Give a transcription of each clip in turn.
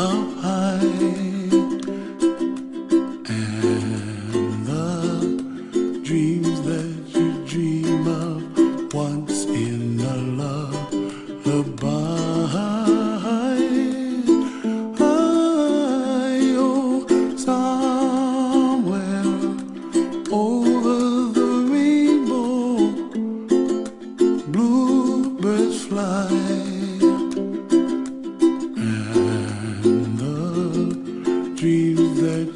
up high, and the dreams that you dream of once in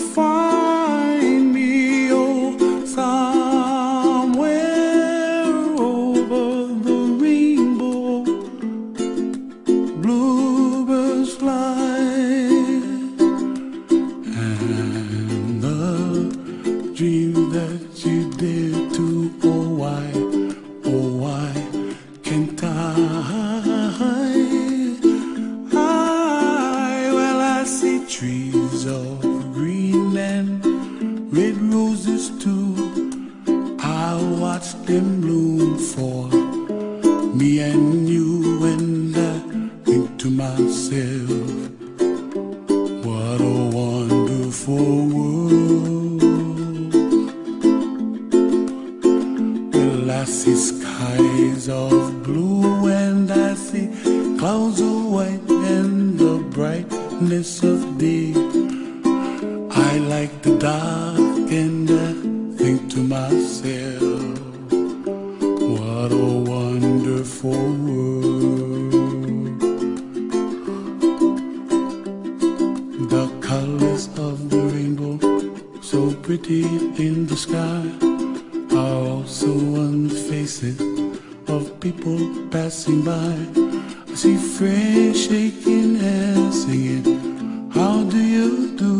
you red roses too. I watch them bloom for me and you, and I think to myself, what a wonderful world. Well, I see skies of blue and I see clouds of what a wonderful world. The colors of the rainbow, so pretty in the sky, are also on the faces of people passing by. I see friends shaking hands, singing, How do you do?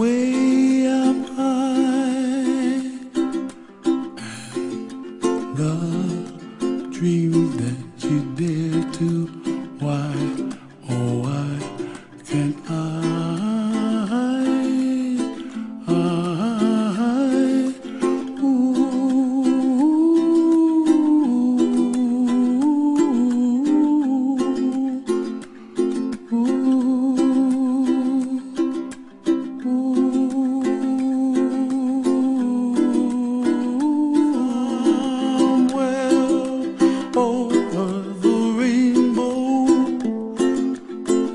way. The dreams that you dare to, why,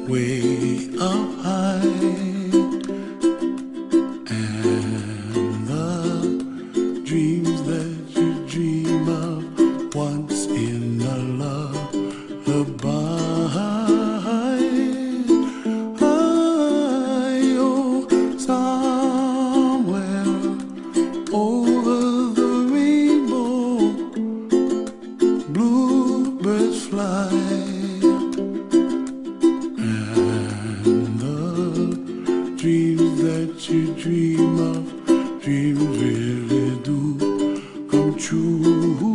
way up dreams that you dream of, dreams really do come true.